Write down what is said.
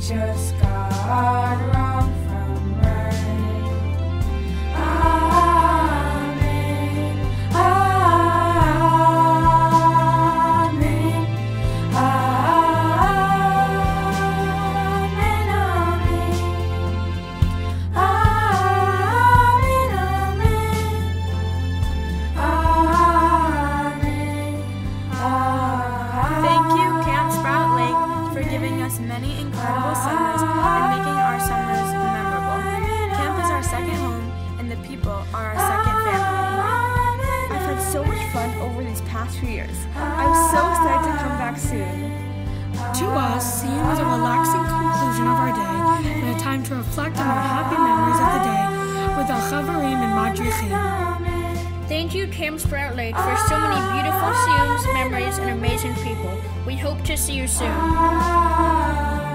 Teach incredible summers and making our summers memorable. Camp is our second home, and the people are our second family. I've had so much fun over these past few years. I'm so excited to come back soon. To us, Siyum was a relaxing conclusion of our day and a time to reflect on our happy memories of the day with our chavarim and madrichim. Thank you, Camp Sprout Lake, for so many beautiful scenes, memories, and amazing people. We hope to see you soon. Amen.